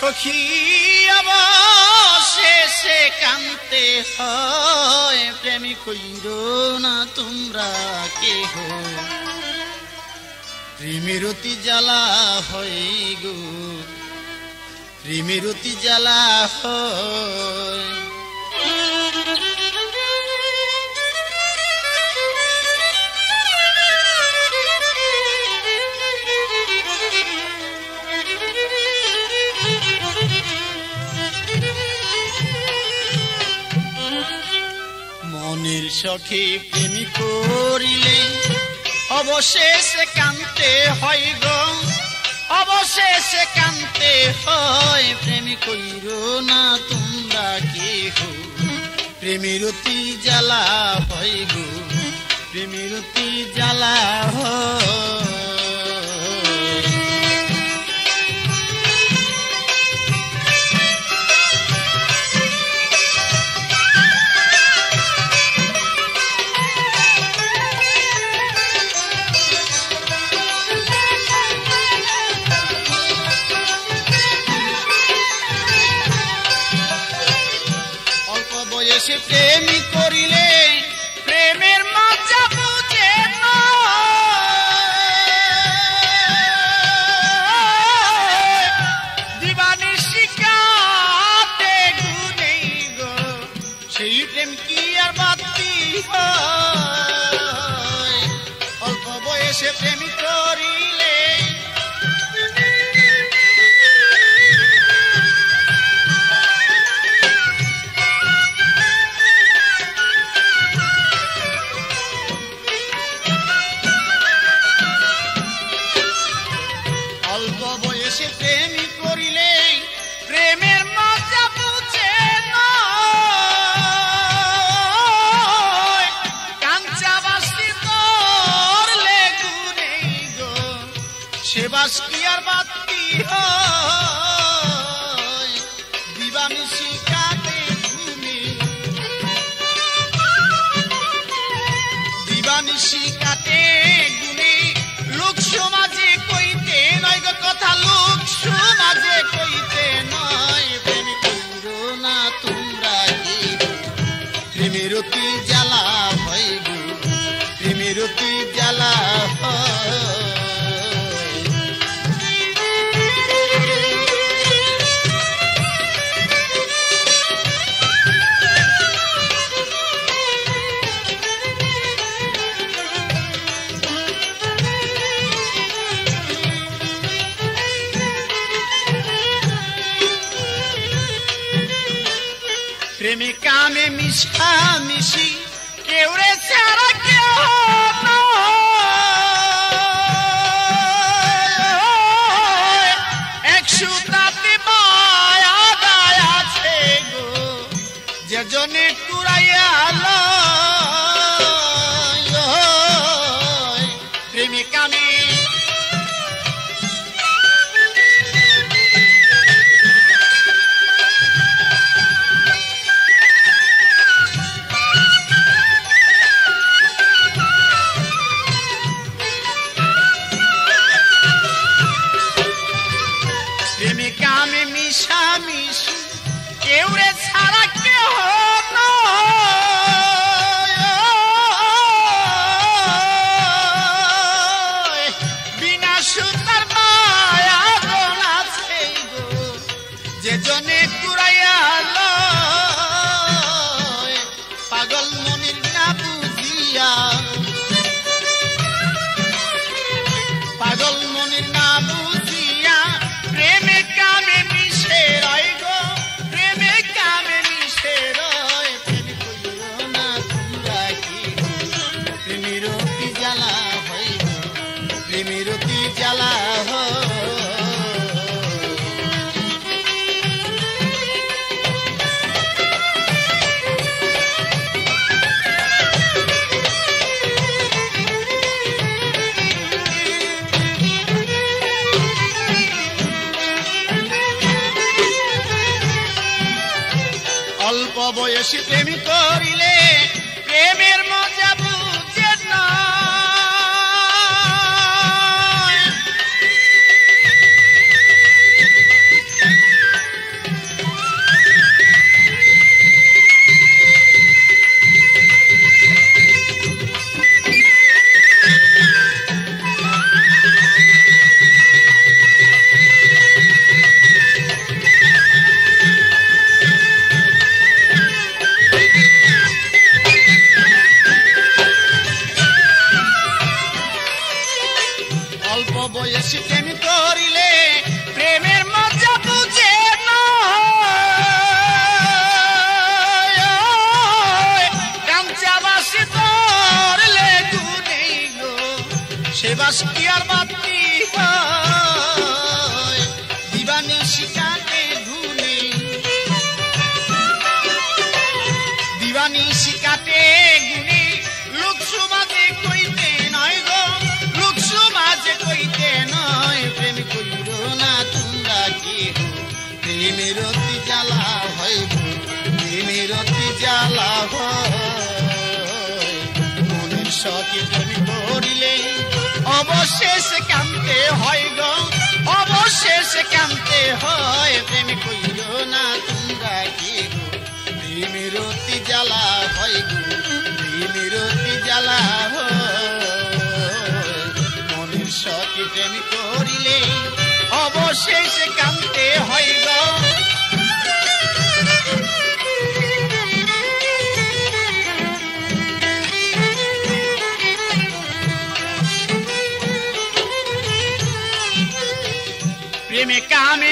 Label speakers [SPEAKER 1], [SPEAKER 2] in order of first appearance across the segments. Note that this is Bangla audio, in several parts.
[SPEAKER 1] সখী
[SPEAKER 2] অবশেষে কানতে হয়। প্রেমী কইর না, তোমরা কেহ? প্রেমের জ্বালা হয় গো। প্রেমের জ্বালা হয়। মনির সখে প্রেমী করিলে অবশেষে কান্তে হয় গো। অবশেষে কান্তে হয়, প্রেমী কইর না তোমরা কে হো প্রেমীর অতি জ্বালা হয় গো, প্রেমীর অতি জ্বালা হয়। Sebastián Mato. অবশেষ কানতে হয় গো, অবশেষ কানতে হয়, প্রেম কইল না তোমরা কি গো? প্রেমের অতি জ্বালা হয় গো প্রেমের অতি জ্বালা মনের সখী প্রেম করিলে অবশেষ কানতে হয় গো i Swami.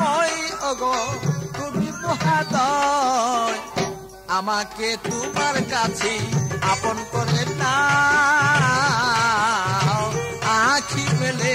[SPEAKER 1] মই অগ তুমি মহাদয় আমাকে তোমার কাছে আপন করে না আখি মেলে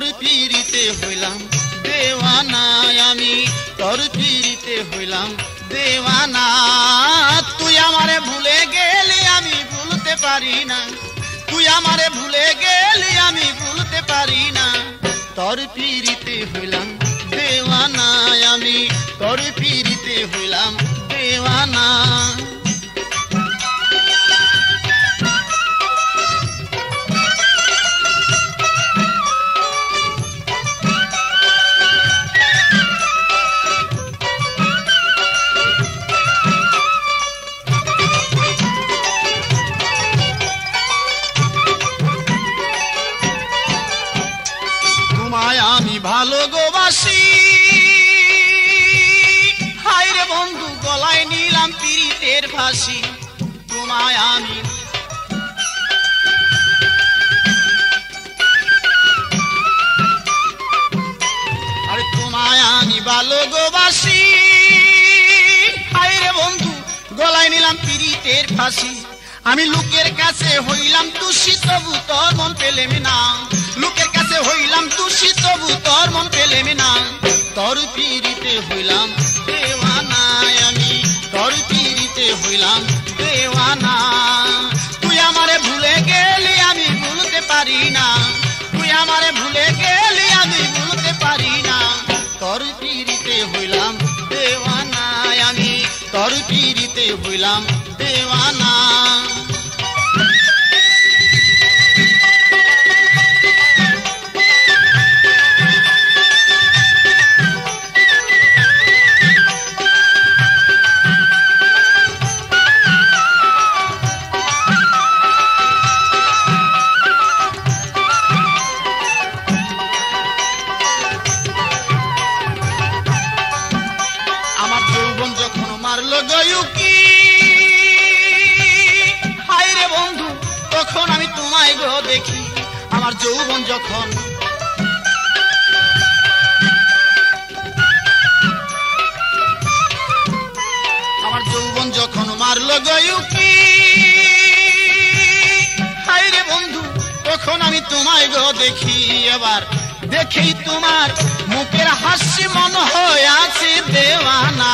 [SPEAKER 2] তর পিড়িতে হইলাম দেওয়ানা আমি তর পিড়িতে হইলাম, দেওয়ানা। তুই আমারে ভুলে গেলি আমি ভুলতে পারি না। তুই আমারে ভুলে গেলি আমি ভুলতে পারি না। তর পিড়িতে হইলাম দেওয়ানা আমি তর পিড়িতে হইলাম, দেওয়ানা। বুকের ফাঁসি। আমি লোকের কাছে হইলাম তুষি তবু তোর মন পেলেম না। লোকের কাছে হইলাম তুষি তবু তোর মন পেলেম না। তোর ফিরি হইলাম দেওয়ানা গো দেখি এবার। দেখি তোমার মুখের হাসি মন হয়ে আছে দেওয়ানা।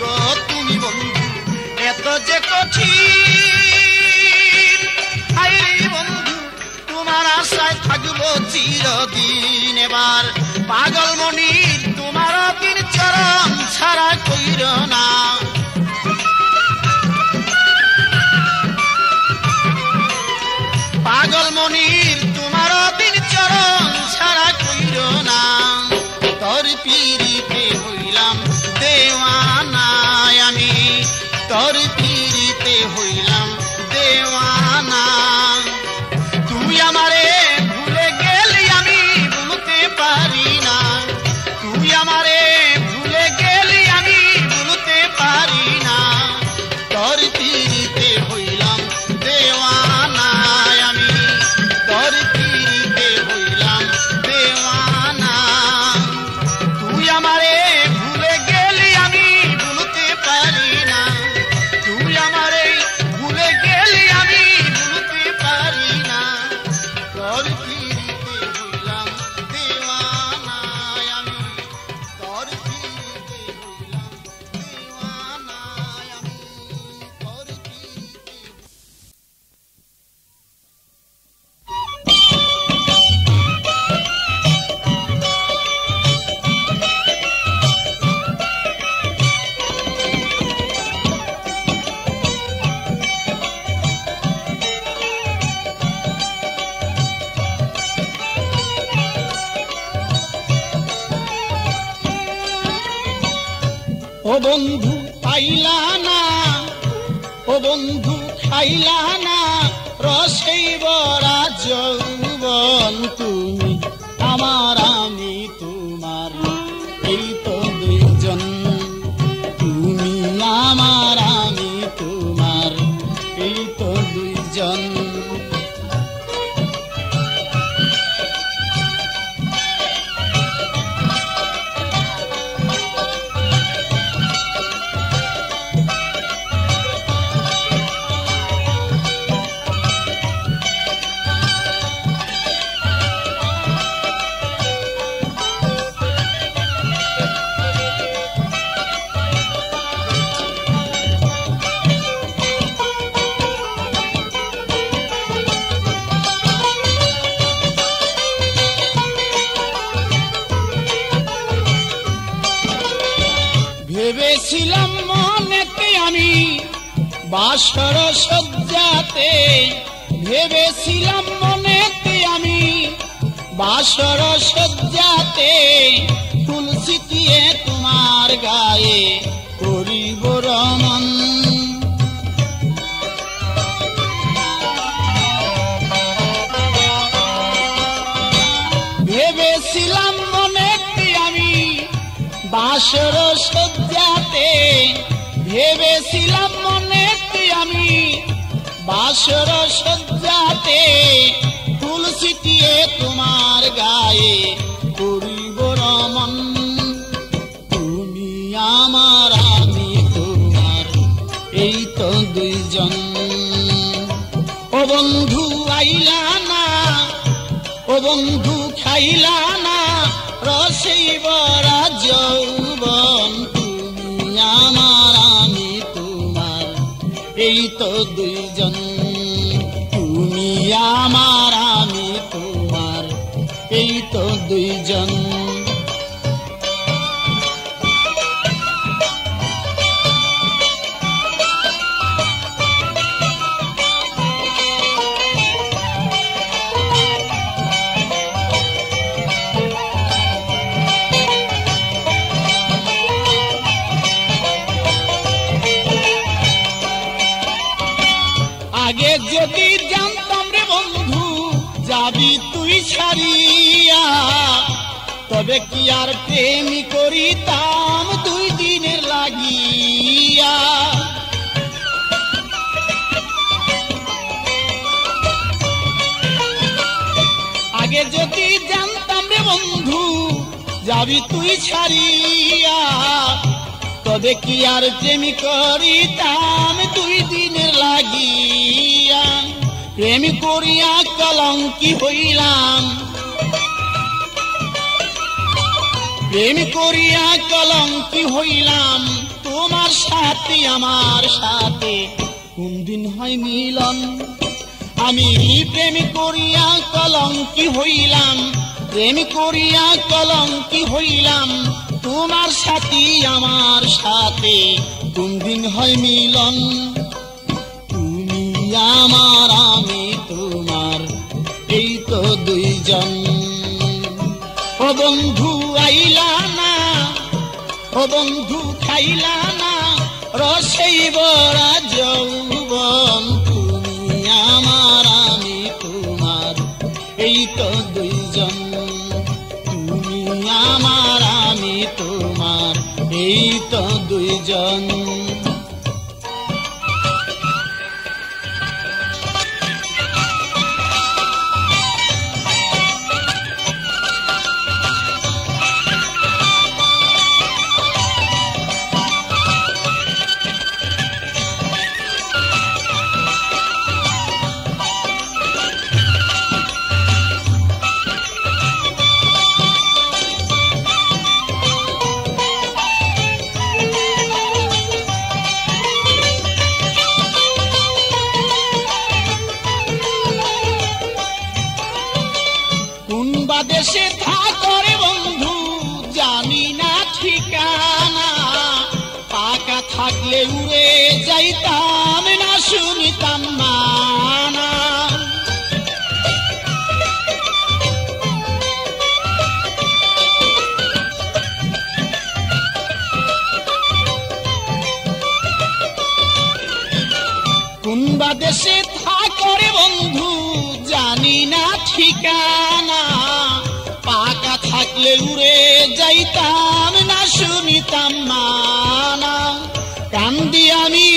[SPEAKER 2] গো তুমি বন্ধু, এত যে কঠিন। বন্ধু, তোমার আশায় থাকব চিরদিন এবার। পাগল মনি, তোমার দিন চরণ ছাড়া কইর না। পাগল মনির তোমার দিন চরণ ছাড়া কইর না। তোর পিড়িতে আমি তোর বাসর সজ্জাতে ভেবেছিলাম মনেতে আমি। বাসর সজ্জাতে ফুল ছিটিয়ে তোমার গায়ে করিব রমন। ভেবেছিলাম মনেতে আমি। বাসর সজ্জাতে ভেবেছিলাম মনেতে বাসর সজ্জাতে ফুল ছিটিয়ে তোমার গায়ে করিব রমন। তুমি আমার, আমি তোমার, এই তো দুইজন। ও বন্ধু, আইলা না, ও বন্ধু, খাইলা না রসেই বরা যৌবন এই তো দুইজন। তুমি আমার আমি তোমার। এই তো দুইজন। আর প্রেমী করিতাম দুই দিনের লাগিয়া। আগে যদি জানতাম রে বন্ধু, যাবি তুই ছাড়িয়া। তবে কি আর প্রেমী করিতাম দুই দিনের লাগিয়া। প্রেম করিয়া কলঙ্কি হইলাম। প্রেম করিয়া কলঙ্কি হইলাম, তোমার সাথে, আমার সাথে। কোন দিন হয় মিলন? আমি প্রেম করিয়া কলঙ্কি হইলাম, প্রেম করিয়া কলঙ্কি হইলাম, তোমার সাথে, আমার সাথে। কোন দিন হয় মিলন? তুমি আমার, আমি তোমার, এই তো দুইজন। ও বন্ধু আইলা না, ও বন্ধু খাইলা না, রসেই বরা যৌবন তুমি আমার, আমি তোমার, এই তো দুইজন। তুমি আমার, আমি তোমার, এই তো দুইজন। ঠিকানা? পাকা থাকলে উড়ে যাইতাম না, শুনিতাম মানা কোনবা দেশে থাকরে বন্ধু জানি না ঠিকানা। পাকা থাকলে উড়ে যাইতাম না শুনিতাম মানা কান্দি আমি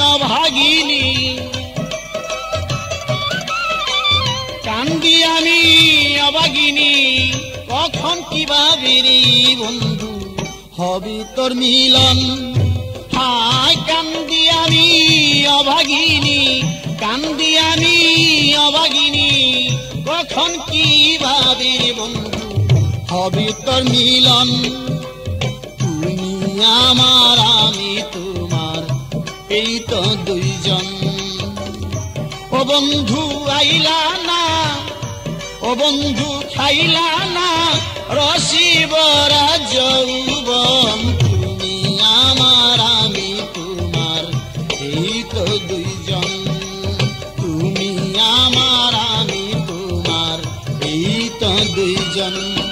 [SPEAKER 2] অভাগিনী। কান্দি আমি অবাগিনী কখন কীভাবে রে বন্ধু হবে তোর মিলন? হায়, কান্দি আমি অভাগিনী, কান্দি আমি অভাগিনী, কখন কীভাবে রে বন্ধু হবে তোর মিলন? আমার, আমি তোমার, এই তো দুইজন। ও বন্ধু আইলা না, ও বন্ধু খাইলা না রসিবরা যৌবন তুমি আমার, আমি তোমার, এই তো দুইজন। তুমি আমার, আমি তোমার, এই তো দুইজন।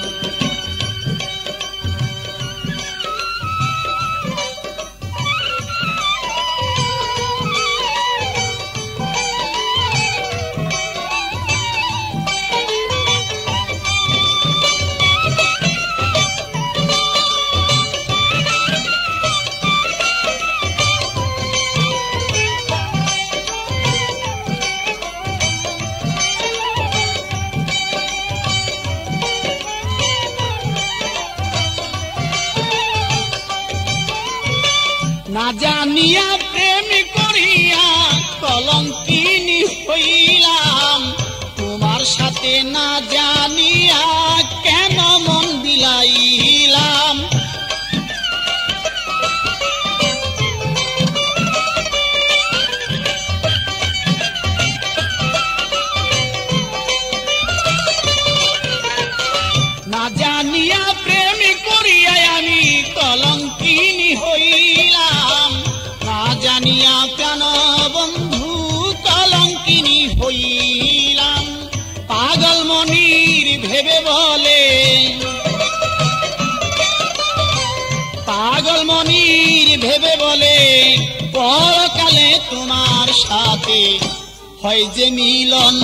[SPEAKER 2] না জানিয়া প্রেম করিয়া কলঙ্কিনী হইলাম। তোমার সাথে না সাথে হয় যে মিলন।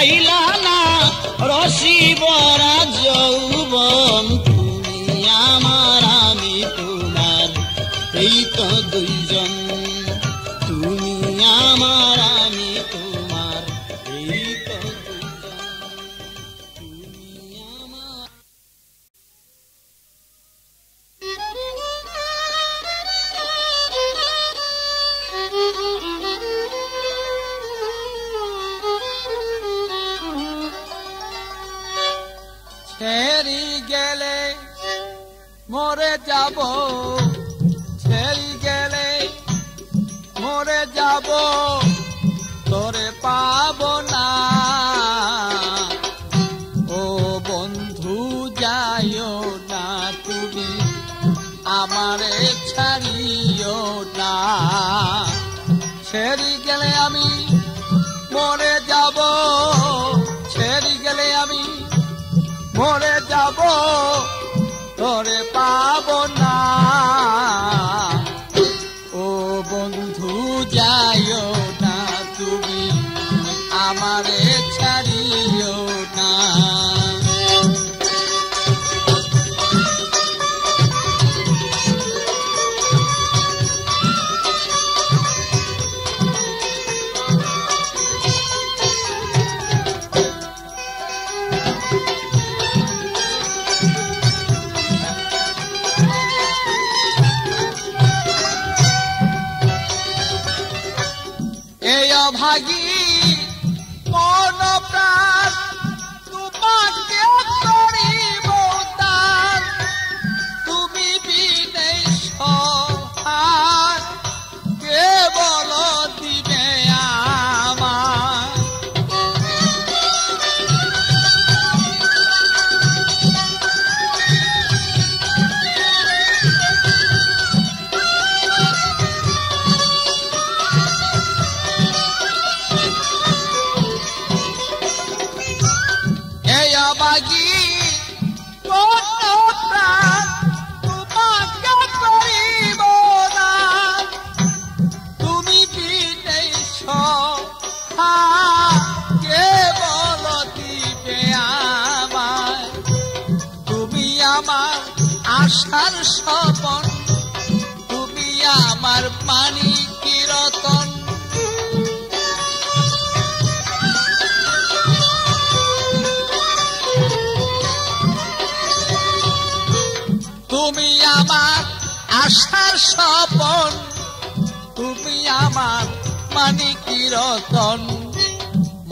[SPEAKER 2] বন্ধু
[SPEAKER 1] মরে যাব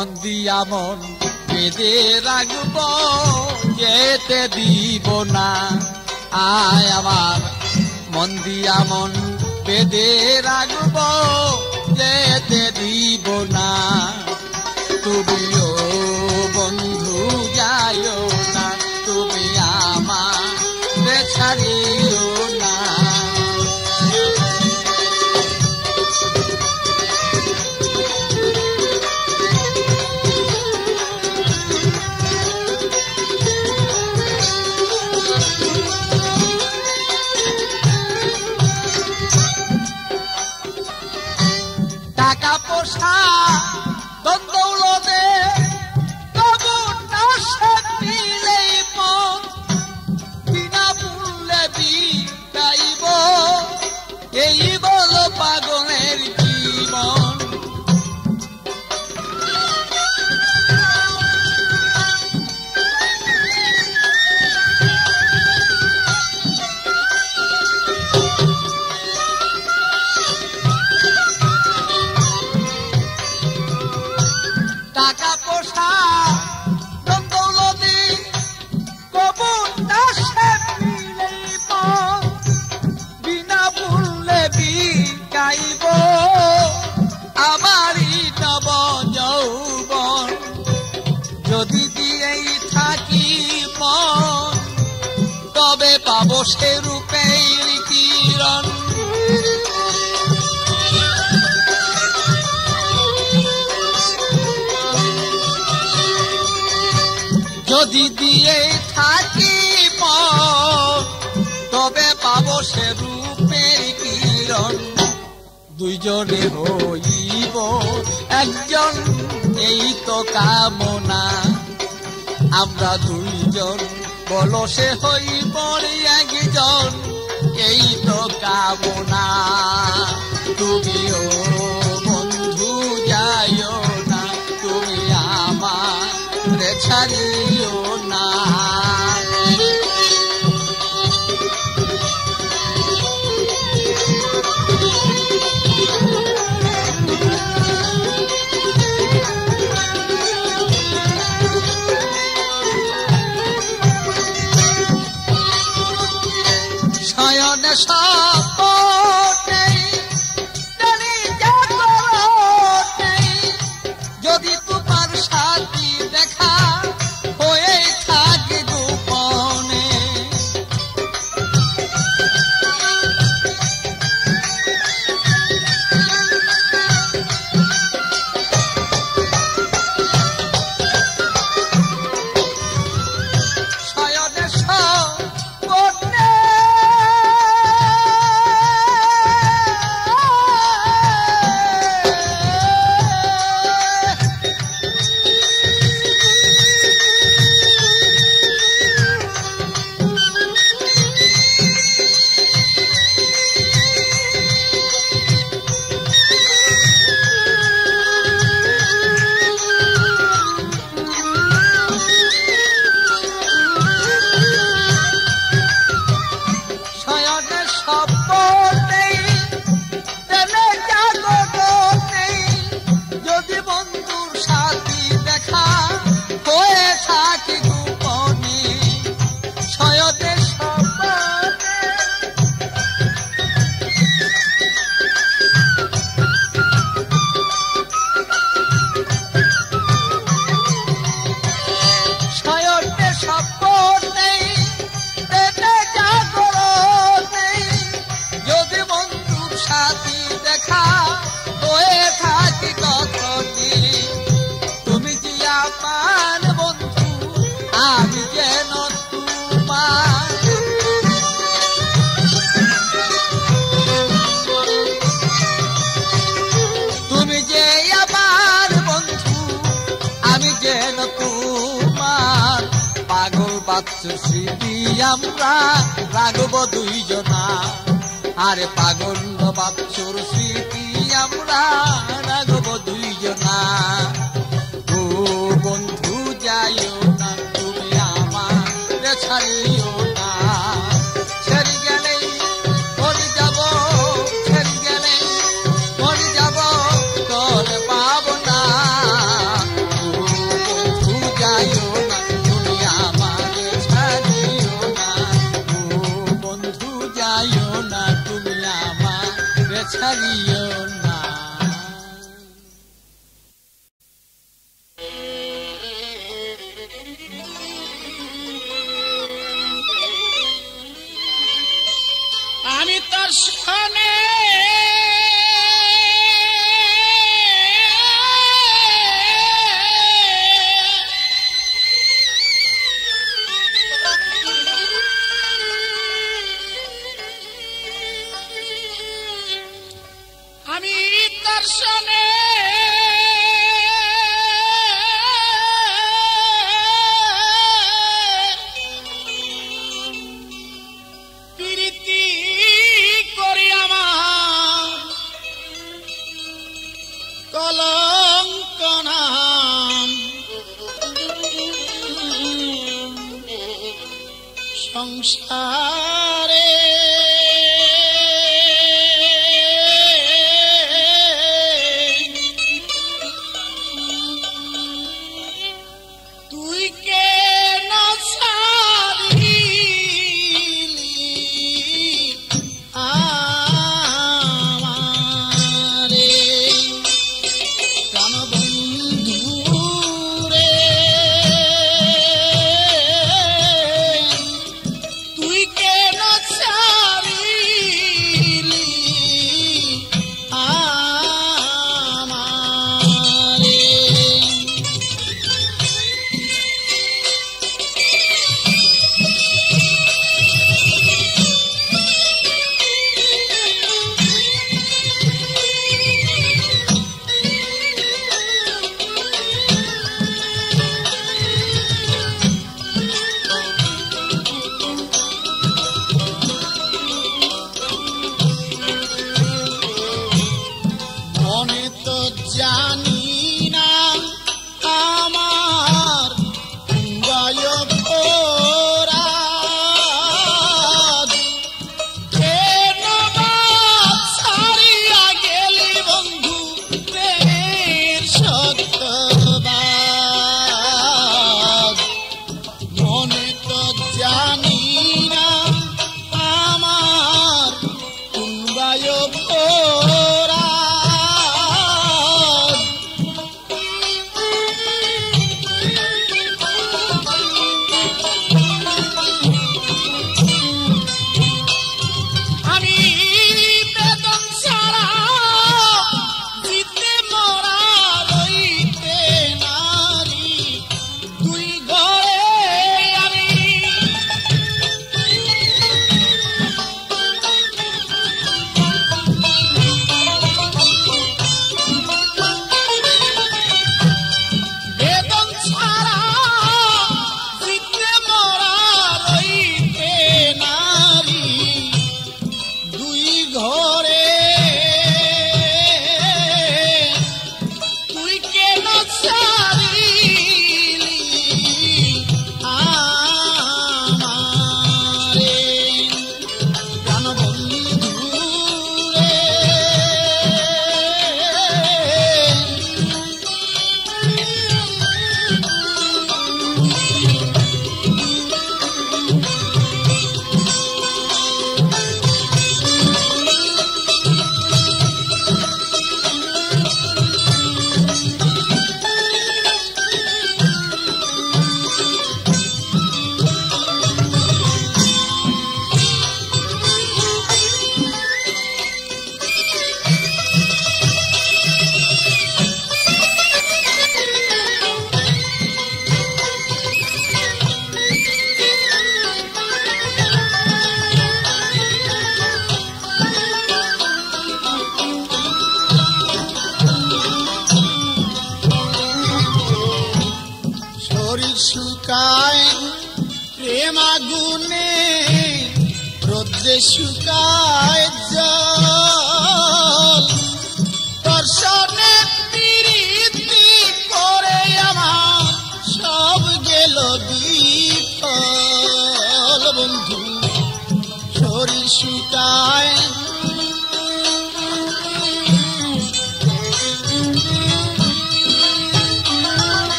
[SPEAKER 1] মন দিয়া মন বেঁধে রাখব, যেতে দিব না। আয় আমার মন দিয়া মন বেঁধে রাখব, যেতে দিব না। তুমিও বন্ধু
[SPEAKER 2] যায়ও se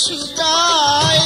[SPEAKER 2] सुदाय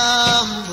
[SPEAKER 2] ভেবেছিলাম